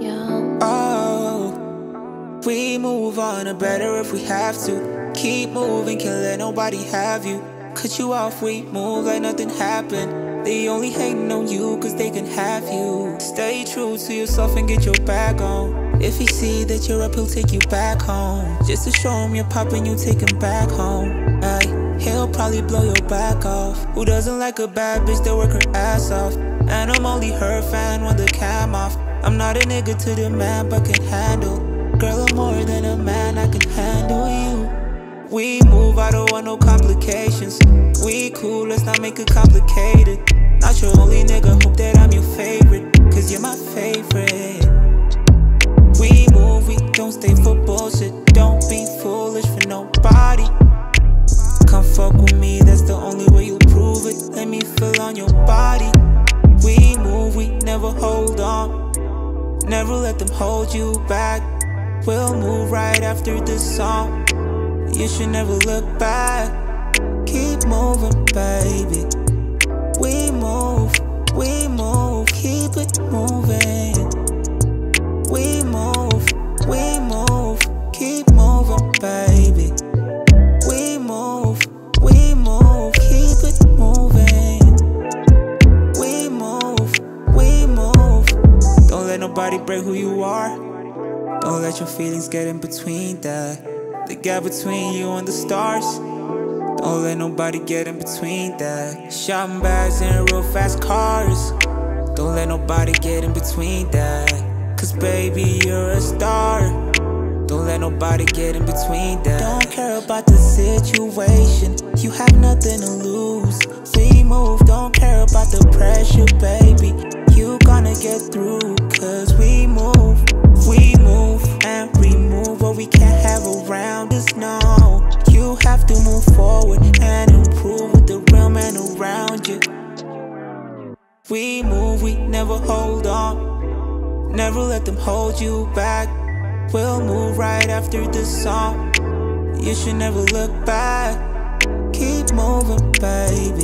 Young. Oh, we move on to better if we have to. Keep moving, can't let nobody have you. Cut you off, we move like nothing happened. They only hating on you cause they can have you. Stay true to yourself and get your back on. If he see that you're up, he'll take you back home. Just to show him you're popping, you take him back home. Ay, he'll probably blow your back off. Who doesn't like a bad bitch that work her ass off? And I'm only her fan when the cam off. I'm not a nigga to the man, but can handle. Girl, I'm more than a man, I can handle you. We move, I don't want no complications. We cool, let's not make it complicated. Not your only nigga, hope that I'm your favorite. Cause you're my favorite. We move, we don't stay for Never let them hold you back. We'll move right after this song. You should never look back. Keep moving, baby. We move, Nobody break who you are. Don't let your feelings get in between that. The gap between you and the stars. Don't let nobody get in between that. Shopping bags in real fast cars. Don't let nobody get in between that. Cause baby, you're a star. Don't let nobody get in between that. Don't care about the situation. You have nothing to lose. We can't have around us, no. You have to move forward and improve with the real man around you. We move, we never hold on. Never let them hold you back. We'll move right after this song. You should never look back. Keep moving, baby.